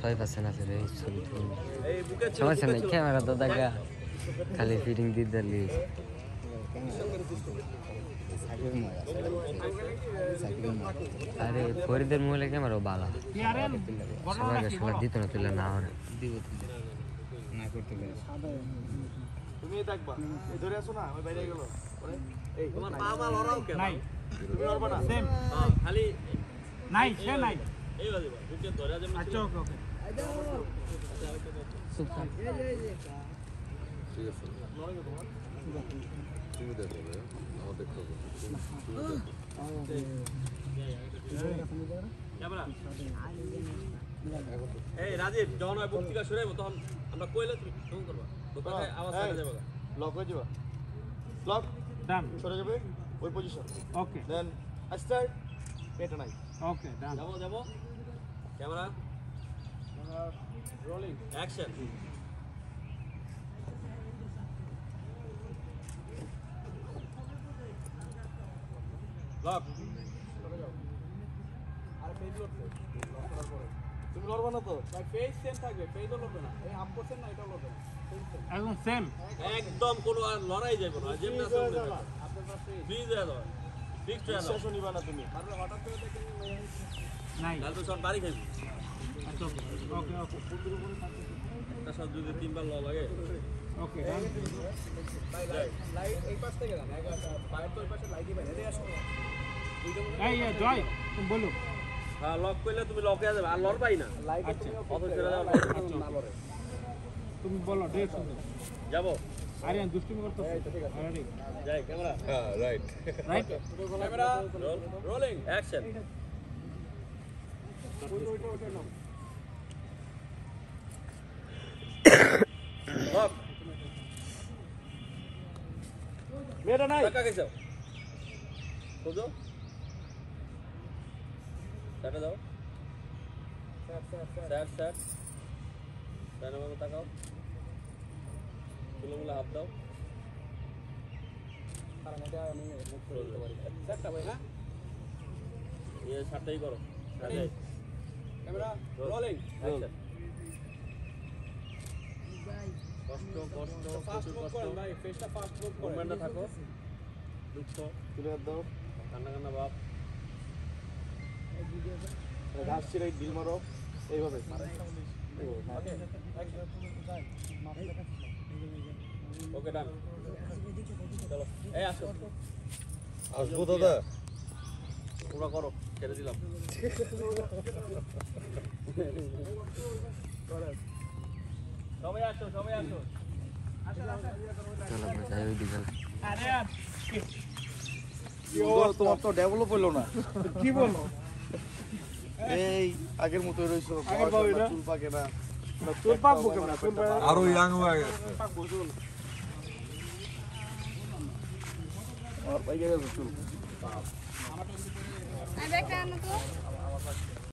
ছয় এই বুকে ছিল, সমস্যা নেই। ক্যামেরা তো দেখা খালি ফিটিং দিয়ে দিলি আরে ফরিদের মহিলা ক্যামেরা ভালো সবাইকে সবাই দিত না তুলে না তুমি না করতে পারে তুমি দেখবা ধরে আছো না আমি বাইরে গেল এই তোমার পা মা লড়াও কেন? নাই। তুমি লড়বা না সেম হ্যাঁ, খালি নাই সে নাই। এই বাজে বুকে ধরে যেমন আচ্ছা ওকে। ওকে ক্যামেরা এই রাজীব যখন ওই বক্তৃতা শুরু হইব তখন আমরা কইলে তুমি? ফোন করবা। দোকানে আওয়াজ করে যাবে লক হয়ে যাবে। লক ডান সরে যাবে? ওই পজিশন ওকে দেন স্টার্ট এটা নাই। ওকে ডান যাব যাব। Camera Rolling. Action. লাভ আর পেজ লড়বে তুমি লড়বে না তো? পেজ সেম থাকবে পেজও লড়বে না। এই আপ পার্সেন্ট না এটাও লড়বে না। একদম সেম একদম। কোনো আর লড়াই যাবে না যেমন আছে আপনার পাশে 20000 বিশ্বাস নিবা না তুমি। নাই। তাহলে লাইট বলো। হ্যাঁ লক তুমি লকে যাবে। আর লর না। লাইট তুমি বলো ড্রেস যাব। আরিয়ান দুষ্টুমি করতে রেডি যাই camera. Right right camera rolling action. Lock মেয়েটা নাই। টাকা গেছো খোঁজো। টাকা দাও। Sir sir sir. আমার তাকাও। তুলো মুলে হাত দাও। ইয়ে সাতটাই করো। Camera rolling. অ্যাকশন কষ্ট কষ্ট ফাস্ট মুভ করেন ভাই ফেসটা ফাস্ট মুভ করেন। মুভমেন্টে থাকো। দুঃখ। তুলে দাও। কান্না কান্না ভাব ঘাস ছিঁড়ে ডিল মারো। এইভাবে। ওকে ডান চলো এই আসো। আসব দাদা। পুরো করো ছেড়ে দিলাম। সবাই আসো সবাই আসো। তোমার তো ডেভেলপ হইল না। কি বলো? এই আগের না? চুল পাকে না। চুল পাকবো কেমন চুল আরও ইয়াং হয়ে গেছে আর পাইকে গেছে চুল আর একটা আনো তো